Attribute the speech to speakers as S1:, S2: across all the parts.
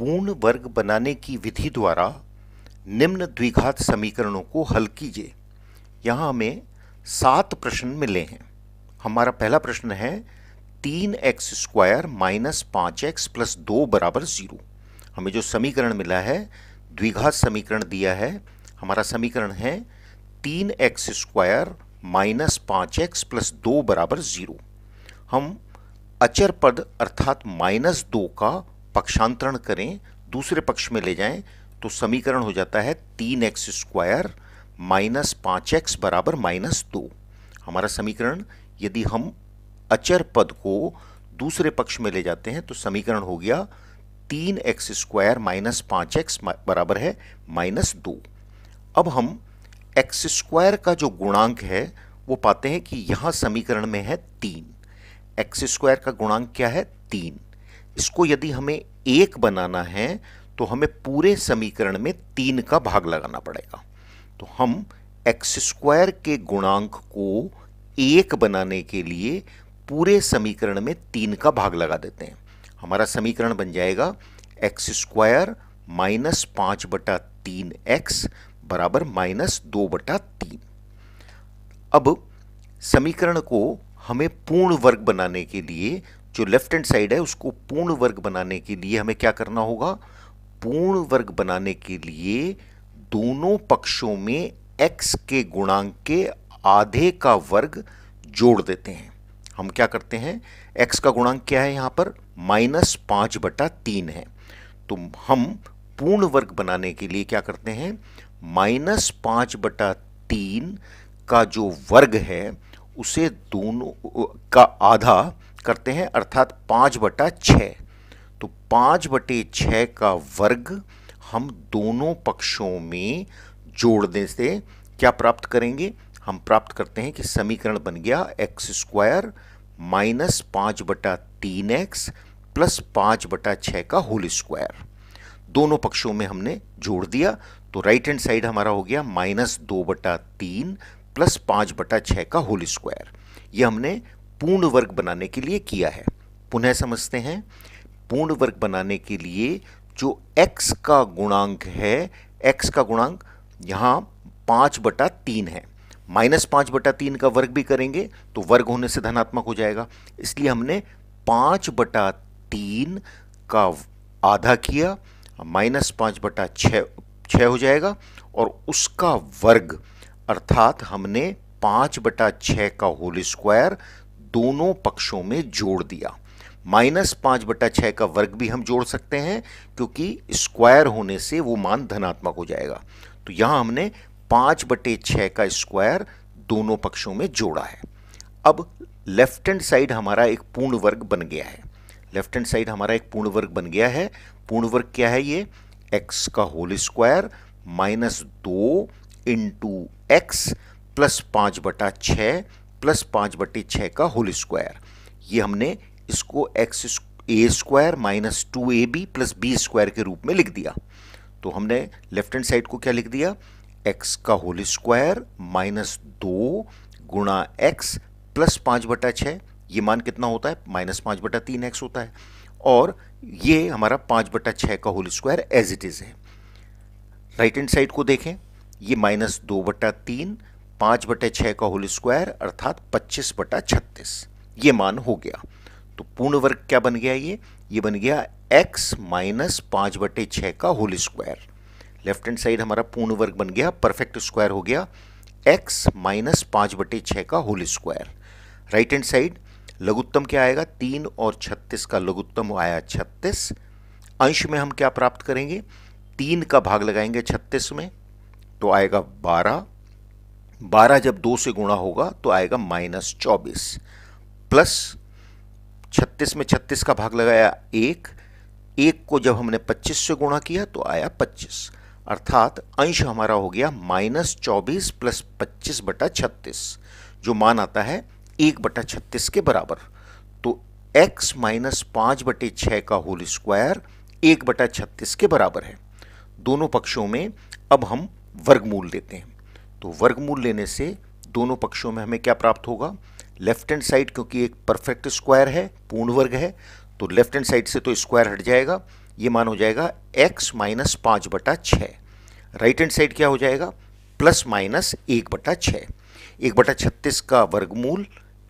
S1: पूर्ण वर्ग बनाने की विधि द्वारा निम्न द्विघात समीकरणों को हल कीजिए। यहाँ हमें सात प्रश्न मिले हैं। हमारा पहला प्रश्न है, तीन एक्स स्क्वायर माइनस पाँच एक्स प्लस दो बराबर ज़ीरो। हमें जो समीकरण मिला है, द्विघात समीकरण दिया है, हमारा समीकरण है तीन एक्स स्क्वायर माइनस पाँच एक्स प्लस दो बराबर ज़ीरो। हम अचर पद अर्थात माइनस दो का पक्षांतरण करें, दूसरे पक्ष में ले जाएँ तो समीकरण हो जाता है तीन एक्स स्क्वायर माइनस पाँच एक्स बराबर माइनस दो। हमारा समीकरण, यदि हम अचर पद को दूसरे पक्ष में ले जाते हैं तो समीकरण हो गया तीन एक्स स्क्वायर माइनस पाँच एक्स बराबर है माइनस दो। अब हम एक्स स्क्वायर का जो गुणांक है, वो पाते हैं कि यहाँ समीकरण में है तीन। एक्स स्क्वायर का गुणांक क्या है? तीन। इसको यदि हमें एक बनाना है तो हमें पूरे समीकरण में तीन का भाग लगाना पड़ेगा। तो हम एक्स स्क्वायर के गुणांक को एक बनाने के लिए पूरे समीकरण में तीन का भाग लगा देते हैं। हमारा समीकरण बन जाएगा एक्स स्क्वायर माइनस पाँच बटा तीन एक्स बराबर माइनस दो बटा तीन। अब समीकरण को हमें पूर्ण वर्ग बनाने के लिए जो लेफ़्ट हैंड साइड है, उसको पूर्ण वर्ग बनाने के लिए हमें क्या करना होगा? पूर्ण वर्ग बनाने के लिए दोनों पक्षों में x के गुणांक के आधे का वर्ग जोड़ देते हैं। हम क्या करते हैं? x का गुणांक क्या है यहाँ पर? माइनस पाँच बटा तीन है। तो हम पूर्ण वर्ग बनाने के लिए क्या करते हैं? माइनस पाँच बटा तीन का जो वर्ग है, उसे दोनों, का आधा करते हैं, अर्थात पाँच बटा छ। तो पाँच बटे छ का वर्ग हम दोनों पक्षों में जोड़ने से क्या प्राप्त करेंगे? हम प्राप्त करते हैं कि समीकरण बन गया एक्स स्क्वायर माइनस पाँच बटा तीन एक्स प्लस पाँच बटा छ का होल स्क्वायर दोनों पक्षों में हमने जोड़ दिया तो राइट हैंड साइड हमारा हो गया माइनस दो बटा तीन प्लस पाँच बटा छ का होल स्क्वायर ये हमने पूर्ण वर्ग बनाने के लिए किया है। पुनः समझते हैं, पूर्ण वर्ग बनाने के लिए जो x का गुणांक है, x का गुणांक यहाँ पाँच बटा तीन है। माइनस पाँच बटा तीन का वर्ग भी करेंगे तो वर्ग होने से धनात्मक हो जाएगा। इसलिए हमने पाँच बटा तीन का आधा किया, माइनस पाँच बटा छ हो जाएगा और उसका वर्ग अर्थात हमने पाँच बटा छः का होल स्क्वायर दोनों पक्षों में जोड़ दिया। माइनस पाँच बटा छः का वर्ग भी हम जोड़ सकते हैं, क्योंकि स्क्वायर होने से वो मान धनात्मक हो जाएगा। तो यहाँ हमने पाँच बटे छः का स्क्वायर दोनों पक्षों में जोड़ा है। अब लेफ़्ट हैंड साइड हमारा एक पूर्ण वर्ग बन गया है। लेफ़्ट हैंड साइड हमारा एक पूर्ण वर्ग बन गया है। पूर्ण वर्ग क्या है ये? एक्स का होल स्क्वायर माइनस दो इंटू एक्स प्लस पाँच बटा छः प्लस पाँच बट्टी छः का होल स्क्वायर। ये हमने इसको X A square minus two A B plus B square के रूप में लिख दिया। तो हमने लेफ़्ट हैंड साइड को क्या लिख दिया? एक्स का होल स्क्वायर माइनस दो गुणा एक्स प्लस पाँच बटा छः। ये मान कितना होता है? माइनस पाँच बटा तीन एक्स होता है। और ये हमारा पाँच बटा छः का whole square as it is है। राइट हैंड साइड को देखें। ये माइनस दो बटा तीन पाँच बटे छः का होल स्क्वायर अर्थात पच्चीस बटा छत्तीस। ये मान हो गया। तो पूर्ण वर्ग क्या बन गया ये? ये बन गया x माइनस पाँच बटे छः का whole square. Left hand side हमारा पूर्ण वर्ग बन गया, परफेक्ट स्क्वायर हो गया x माइनस पाँच बटे छः का whole square. Right hand side लघुत्तम क्या आएगा? तीन और छत्तीस का लघुत्तम आया छत्तीस। अंश में हम क्या प्राप्त करेंगे? तीन का भाग लगाएँगे छत्तीस में तो आएगा बारह। बारह जब दो से गुणा होगा तो आएगा माइनस चौबीस। प्लस छत्तीस में छत्तीस का भाग लगाया एक एक को जब हमने पच्चीस से गुणा किया तो आया पच्चीस। अर्थात अंश हमारा हो गया माइनस चौबीस प्लस पच्चीस बटा छत्तीस, जो मान आता है एक बटा छत्तीस के बराबर। तो x माइनस पाँच बटे छः का होल स्क्वायर एक बटा छत्तीस के बराबर है। दोनों पक्षों में अब हम वर्गमूल लेते हैं। तो वर्गमूल लेने से दोनों पक्षों में हमें क्या प्राप्त होगा? लेफ़्ट हैंड साइड क्योंकि एक परफेक्ट स्क्वायर है, पूर्ण वर्ग है तो लेफ़्ट हैंड साइड से तो स्क्वायर हट जाएगा। ये मान हो जाएगा x माइनस पाँच बटा छः। राइट हैंड साइड क्या हो जाएगा? प्लस माइनस एक बटा छः। एक बटा छत्तीस का वर्गमूल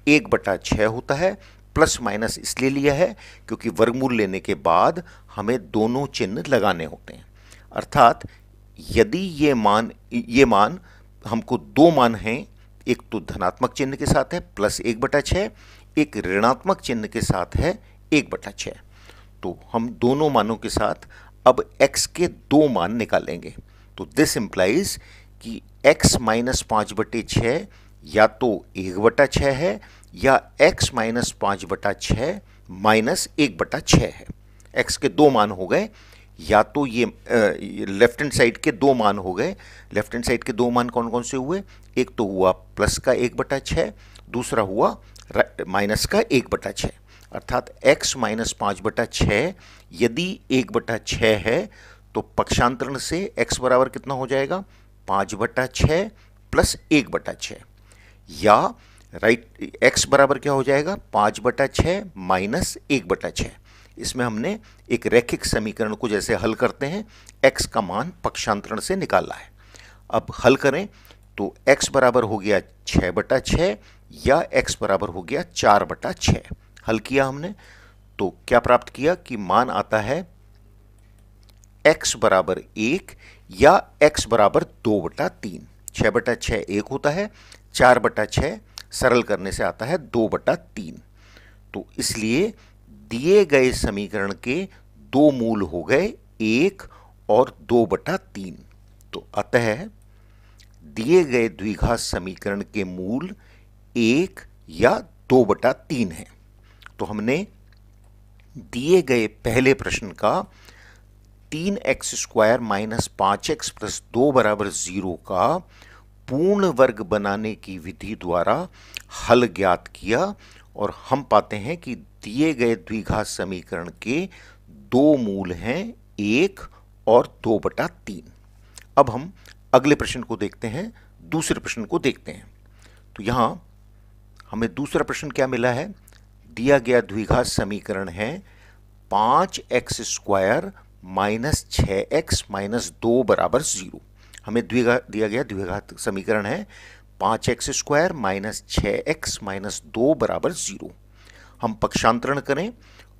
S1: एक बटा छः होता है प्लस माइनस इसलिए लिया है क्योंकि वर्गमूल लेने के बाद हमें दोनों चिन्ह लगाने होते हैं। अर्थात यदि ये मान ये मान हमको दो मान हैं। एक तो धनात्मक चिन्ह के साथ है, प्लस एक बटा छः एक ऋणात्मक चिन्ह के साथ है, एक बटा छः तो हम दोनों मानों के साथ अब x के दो मान निकालेंगे। तो दिस इंप्लाइज कि x माइनस पाँच बटे छः या तो एक बटा छः है, या x माइनस पाँच बटा छः माइनस एक बटा छः है। x के दो मान हो गए या तो ये लेफ़्ट हैंड साइड के दो मान हो गए। लेफ़्ट हैंड साइड के दो मान कौन कौन से हुए? एक तो हुआ प्लस का एक बटा छः दूसरा हुआ माइनस का एक बटा छः अर्थात x माइनस पाँच बटा छः यदि एक बटा छः है तो पक्षांतरण से x बराबर कितना हो जाएगा? पाँच बटा छः प्लस एक बटा छः या राइट x बराबर क्या हो जाएगा? पाँच बटा छः माइनस एक बटा छः इसमें हमने एक रैखिक समीकरण को जैसे हल करते हैं, x का मान पक्षांतरण से निकाला है। अब हल करें तो x बराबर हो गया छः बटा छः या x बराबर हो गया चार बटा छः हल किया हमने तो क्या प्राप्त किया कि मान आता है x बराबर एक या x बराबर दो बटा तीन। छः बटा छः एक होता है, चार बटा छः सरल करने से आता है दो बटा तीन। तो इसलिए दिए गए समीकरण के दो मूल हो गए एक और दो बटा तीन। तो अतः दिए गए द्विघात समीकरण के मूल एक या दो बटा तीन है। तो हमने दिए गए पहले प्रश्न का तीन एक्स स्क्वायर माइनस पाँच एक्स प्लस दो बराबर ज़ीरो का पूर्ण वर्ग बनाने की विधि द्वारा हल ज्ञात किया और हम पाते हैं कि दिए गए द्विघात समीकरण के दो मूल हैं, एक और दो बटा तीन। अब हम अगले प्रश्न को देखते हैं, दूसरे प्रश्न को देखते हैं। तो यहाँ हमें दूसरा प्रश्न क्या मिला है? दिया गया द्विघात समीकरण है पाँच एक्स स्क्वायर माइनस छ एक्स माइनस दो बराबर ज़ीरो। हमें द्विघा, दिया गया द्विघात समीकरण है पाँच एक्स स्क्वायर माइनस छ एक्स माइनस दो बराबर ज़ीरो। हम पक्षांतरण करें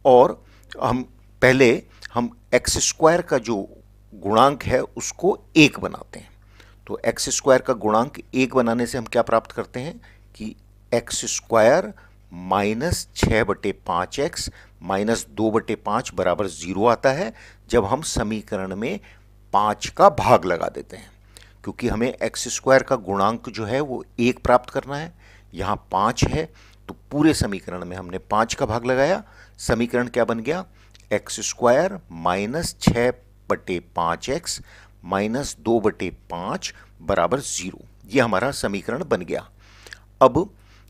S1: और हम पहले हम एक्स स्क्वायर का जो गुणांक है उसको एक बनाते हैं। तो एक्स स्क्वायर का गुणांक एक बनाने से हम क्या प्राप्त करते हैं कि एक्स स्क्वायर माइनस छः बटे पाँच एक्स माइनस दो बटे पाँच बराबर ज़ीरो आता है जब हम समीकरण में पाँच का भाग लगा देते हैं। क्योंकि हमें एक्स स्क्वायर का गुणांक जो है वो एक प्राप्त करना है। यहाँ पाँच है तो पूरे समीकरण में हमने पाँच का भाग लगाया। समीकरण क्या बन गया? एक्स स्क्वायर माइनस छः बटे पाँच एक्स माइनस दो बटे पाँच बराबर ज़ीरो ये हमारा समीकरण बन गया। अब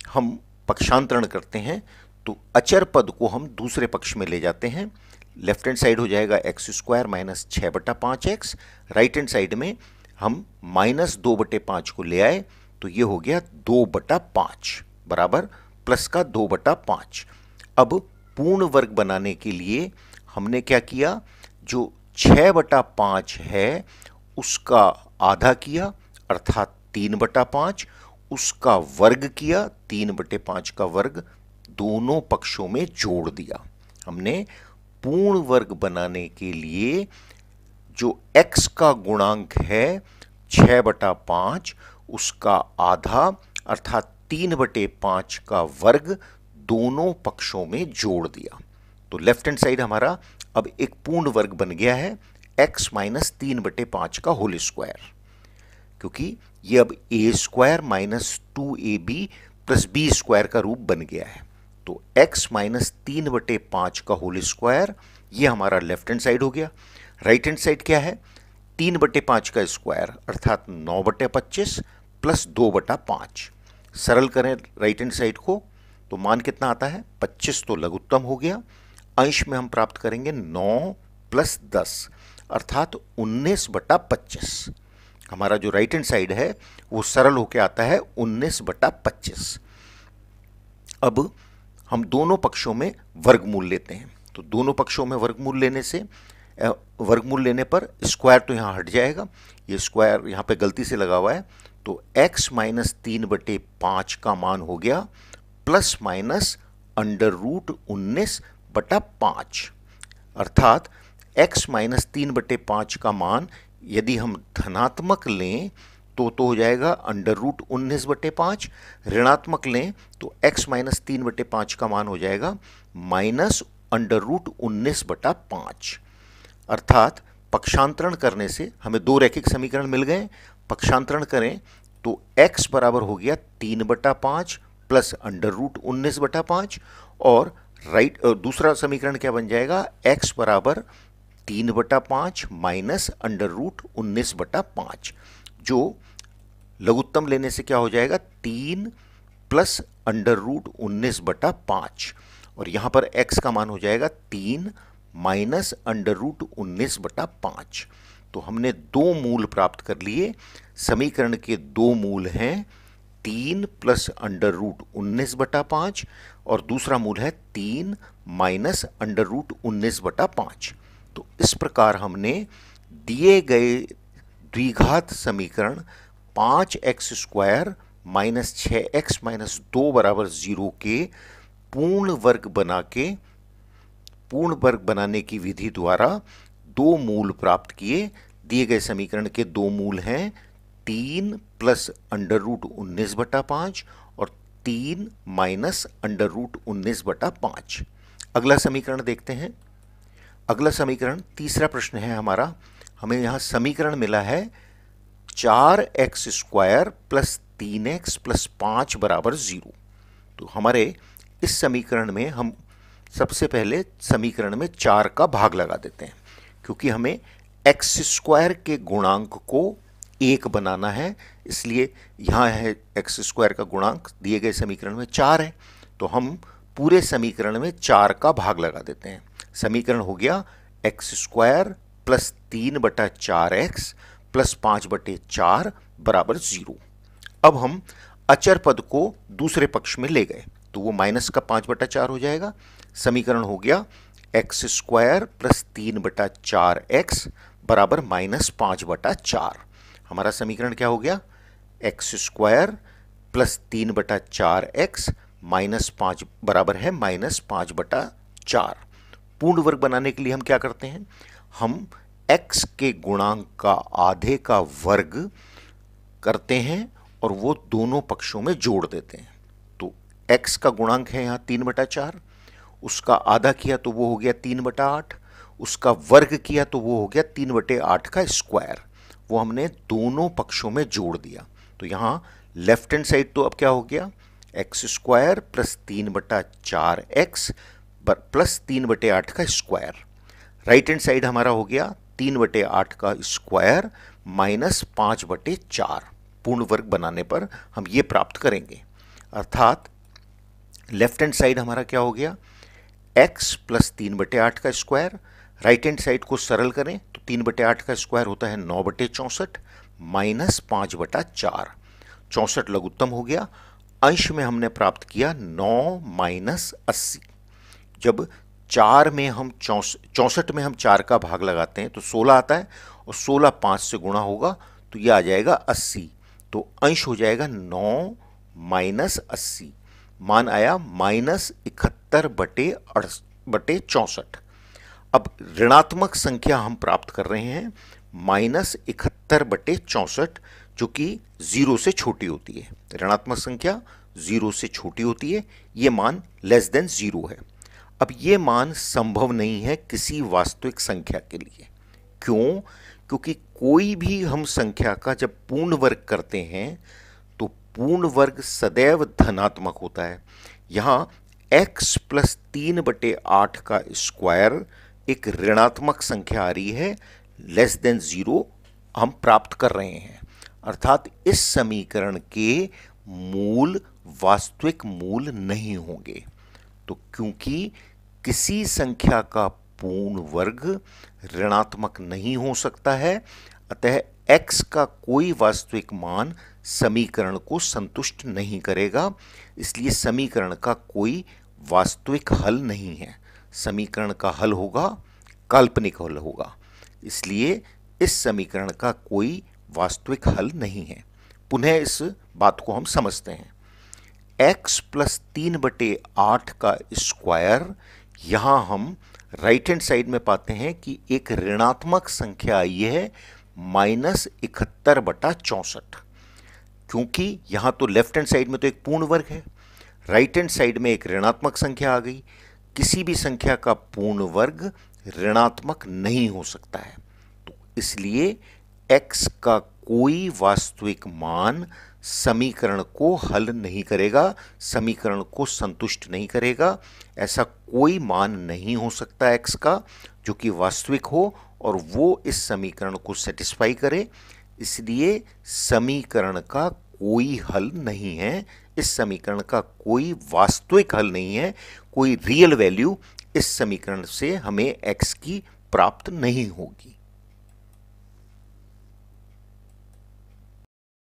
S1: हम पक्षांतरण करते हैं तो अचर पद को हम दूसरे पक्ष में ले जाते हैं। लेफ़्ट हैंड साइड हो जाएगा एक्स स्क्वायर माइनस छः बटा पाँच एक्स राइट हैंड साइड में हम माइनस दो बटे पाँच को ले आए तो ये हो गया दो बटा पाँच बराबर प्लस का दो बटा पाँच। अब पूर्ण वर्ग बनाने के लिए हमने क्या किया? जो छः बटा पाँच है, उसका आधा किया, अर्थात तीन बटा पाँच, उसका वर्ग किया, तीन बटे पाँच का वर्ग, दोनों पक्षों में जोड़ दिया। हमने पूर्ण वर्ग बनाने के लिए जो x का गुणांक है छः बटा पाँच, उसका आधा, अर्थात तीन बटे पाँच का वर्ग दोनों पक्षों में जोड़ दिया। तो लेफ़्ट हैंड साइड हमारा अब एक पूर्ण वर्ग बन गया है, x माइनस तीन बटे पाँच का होल स्क्वायर क्योंकि ये अब a square minus two a b plus b square का रूप बन गया है। तो x माइनस तीन बटे पाँच का होल स्क्वायर ये हमारा लेफ़्ट हैंड साइड हो गया। राइट हैंड साइड क्या है? तीन बटे पाँच का स्क्वायर अर्थात नौ बटे पच्चीस प्लस दो बटा पाँच। सरल करें राइट हैंड साइड को तो मान कितना आता है? पच्चीस तो लघुत्तम हो गया। अंश में हम प्राप्त करेंगे नौ प्लस दस, अर्थात उन्नीस बटा पच्चीस। हमारा जो राइट हैंड साइड है, वो सरल होके आता है उन्नीस बटा पच्चीस। अब हम दोनों पक्षों में वर्गमूल लेते हैं। तो दोनों पक्षों में वर्गमूल लेने से वर्गमूल लेने पर स्क्वायर तो यहाँ हट जाएगा। ये स्क्वायर यहाँ पे गलती से लगा हुआ है। तो x माइनस तीन बटे पाँच का मान हो गया। प्लस माइनस अंडर रूट उन्नीस बटा पाँच। अर्थात x माइनस तीन बटे पाँच का मान यदि हम धनात्मक लें तो तो हो जाएगा अंडर रूट उन्नीस बटे पाँच। ऋणात्मक लें तो x माइनस तीन बटे पाँच का मान हो जाएगा। माइनस अंडर रूट उन्नीस बटा पाँच। अर्थात पक्षांतरण करने से हमें दो रैखिक समीकरण मिल गए। पक्षांतरण करें तो x बराबर हो गया तीन बटा पाँच प्लस अंडर रूट उन्नीस बटा पाँच और राइट दूसरा समीकरण क्या बन जाएगा? x बराबर तीन बटा पाँच माइनस अंडर रूट उन्नीस बटा पाँच, जो लघुत्तम लेने से क्या हो जाएगा? तीन प्लस अंडर रूट उन्नीस बटा पाँच और यहाँ पर x का मान हो जाएगा तीन माइनस अंडर रूट उन्नीस बटा पाँच। तो हमने दो मूल प्राप्त कर लिए। समीकरण के दो मूल हैं, तीन प्लस अंडर रूट उन्नीस बटा पाँच, और दूसरा मूल है तीन माइनस अंडर रूट उन्नीस बटा पाँच। तो इस प्रकार हमने दिए गए द्विघात समीकरण पाँच एक्स स्क्वायर माइनस छः एक्स माइनस दो बराबर ज़ीरो के पूर्ण वर्ग बना के पूर्ण वर्ग बनाने की विधि द्वारा दो मूल प्राप्त किए। दिए गए समीकरण के दो मूल हैं, तीन प्लस अंडर रूट उन्नीस बटा पाँच और तीन माइनस अंडर रूट उन्नीस बटा पाँच। अगला समीकरण देखते हैं। अगला समीकरण, तीसरा प्रश्न है हमारा। हमें यहाँ समीकरण मिला है चार एक्स स्क्वायर प्लस तीन एक्स प्लस पाँच बराबर ज़ीरो। तो हमारे इस समीकरण में हम सबसे पहले समीकरण में चार का भाग लगा देते हैं, क्योंकि हमें एक्स स्क्वायर के गुणांक को एक बनाना है, इसलिए यहाँ है एक्स स्क्वायर का गुणांक, दिए गए समीकरण में चार है तो हम पूरे समीकरण में चार का भाग लगा देते हैं। समीकरण हो गया एक्स स्क्वायर प्लस तीन बटा चार एक्स प्लस पाँच बटे चार बराबर ज़ीरो। अब हम अचर पद को दूसरे पक्ष में ले गए तो वो माइनस का पाँच बटा चार हो जाएगा समीकरण हो गया एक्स स्क्वायर प्लस तीन बटा चार एक्स बराबर माइनस पाँच बटा चार। हमारा समीकरण क्या हो गया? एक्स स्क्वायर प्लस तीन बटा चार एक्स माइनस पाँच बराबर है माइनस पाँच बटा चार। पूर्ण वर्ग बनाने के लिए हम क्या करते हैं? हम x के गुणांक का आधे का वर्ग करते हैं और वो दोनों पक्षों में जोड़ देते हैं। तो x का गुणांक है यहाँ तीन बटा चार उसका आधा किया तो वो हो गया तीन बटा आठ, उसका वर्ग किया तो वो हो गया तीन बटे आठ का स्क्वायर। वो हमने दोनों पक्षों में जोड़ दिया। तो यहाँ लेफ़्ट हैंड साइड तो अब क्या हो गया? एक्स स्क्वायर प्लस तीन बटा चार एक्स प्लस तीन बटे आठ का स्क्वायर। राइट हैंड साइड हमारा हो गया तीन बटे आठ का स्क्वायर माइनस पाँच बटे चार। पूर्ण वर्ग बनाने पर हम ये प्राप्त करेंगे। अर्थात लेफ़्ट हैंड साइड हमारा क्या हो गया? X प्लस तीन बटे आठ का स्क्वायर राइट हैंड साइड को सरल करें तो तीन बटे आठ का स्क्वायर होता है नौ बटे चौंसठ माइनस पाँच बटा चार। चौंसठ लघुत्तम हो गया। अंश में हमने प्राप्त किया नौ माइनस अस्सी। जब चार में हम चौंस, चौंसठ में हम चार का भाग लगाते हैं तो सोलह आता है, और सोलह पाँच से गुणा होगा तो यह आ जाएगा अस्सी। तो अंश हो जाएगा नौ माइनस अस्सी। मान आया माइनस इकहत्तर बटे बटे चौंसठ। अब ऋणात्मक संख्या हम प्राप्त कर रहे हैं माइनस इकहत्तर बटे चौंसठ, जो कि ज़ीरो से छोटी होती है। ऋणात्मक संख्या ज़ीरो से छोटी होती है, ये मान लेस देन ज़ीरो है। अब ये मान संभव नहीं है किसी वास्तविक संख्या के लिए। क्यों? क्योंकि कोई भी हम संख्या का जब पूर्ण वर्ग करते हैं पूर्ण वर्ग सदैव धनात्मक होता है। यहाँ x प्लस तीन बटे आठ का स्क्वायर एक ऋणात्मक संख्या आ रही है। लेस देन ज़ीरो हम प्राप्त कर रहे हैं। अर्थात इस समीकरण के मूल, वास्तविक मूल नहीं होंगे। तो क्योंकि किसी संख्या का पूर्ण वर्ग ऋणात्मक नहीं हो सकता है, अतः x का कोई वास्तविक मान समीकरण को संतुष्ट नहीं करेगा, इसलिए समीकरण का कोई वास्तविक हल नहीं है। समीकरण का हल होगा, काल्पनिक हल होगा, इसलिए इस समीकरण का कोई वास्तविक हल नहीं है। पुनः इस बात को हम समझते हैं। X प्लस तीन बटे आठ का स्क्वायर यहाँ हम राइट हैंड साइड में पाते हैं कि एक ऋणात्मक संख्या आई है माइनस इकहत्तर बटा चौसठ। क्योंकि यहाँ तो लेफ़्ट हैंड साइड में तो एक पूर्ण वर्ग है, राइट हैंड साइड में एक ऋणात्मक संख्या आ गई। किसी भी संख्या का पूर्ण वर्ग ऋणात्मक नहीं हो सकता है। तो इसलिए x का कोई वास्तविक मान समीकरण को हल नहीं करेगा, समीकरण को संतुष्ट नहीं करेगा। ऐसा कोई मान नहीं हो सकता x का जो कि वास्तविक हो, और वो इस समीकरण को सेटिस्फाई करे। इसलिए समीकरण का कोई हल नहीं है। इस समीकरण का कोई वास्तविक हल नहीं है। कोई रियल वैल्यू इस समीकरण से हमें x की प्राप्त नहीं होगी।